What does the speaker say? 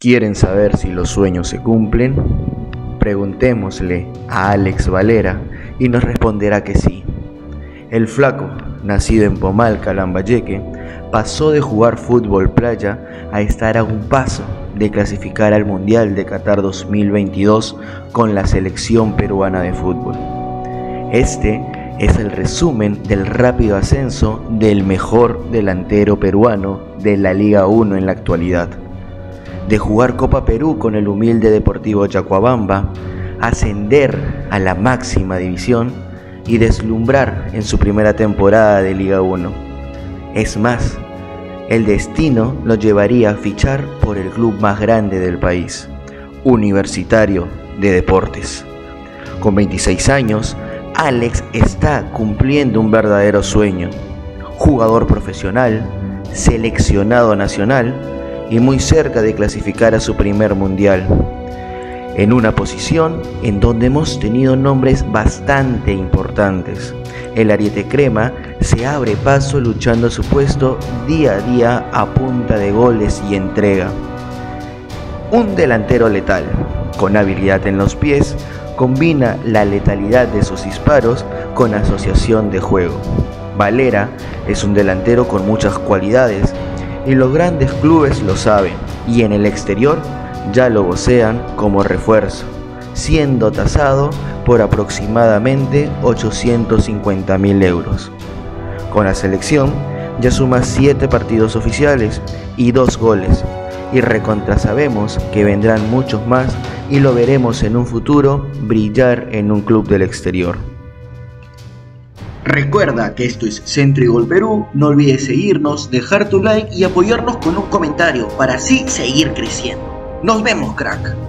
¿Quieren saber si los sueños se cumplen? Preguntémosle a Alex Valera y nos responderá que sí. El flaco, nacido en Pomalca, Lambayeque, pasó de jugar fútbol playa a estar a un paso de clasificar al Mundial de Qatar 2022 con la selección peruana de fútbol. Este es el resumen del rápido ascenso del mejor delantero peruano de la Liga 1 en la actualidad de jugar Copa Perú con el humilde Deportivo Yacuabamba, ascender a la máxima división y deslumbrar en su primera temporada de Liga 1. Es más, el destino lo llevaría a fichar por el club más grande del país, Universitario de Deportes. Con 26 años, Alex está cumpliendo un verdadero sueño. Jugador profesional, seleccionado nacional, y muy cerca de clasificar a su primer mundial. En una posición en donde hemos tenido nombres bastante importantes. El Ariete Crema se abre paso luchando su puesto día a día a punta de goles y entrega. Un delantero letal, con habilidad en los pies, combina la letalidad de sus disparos con asociación de juego. Valera es un delantero con muchas cualidades y los grandes clubes lo saben y en el exterior ya lo vocean como refuerzo, siendo tasado por aproximadamente 850 mil euros. Con la selección ya suma 7 partidos oficiales y 2 goles, y recontra sabemos que vendrán muchos más y lo veremos en un futuro brillar en un club del exterior. Recuerda que esto es Centro y Gol Perú, no olvides seguirnos, dejar tu like y apoyarnos con un comentario para así seguir creciendo. Nos vemos, crack.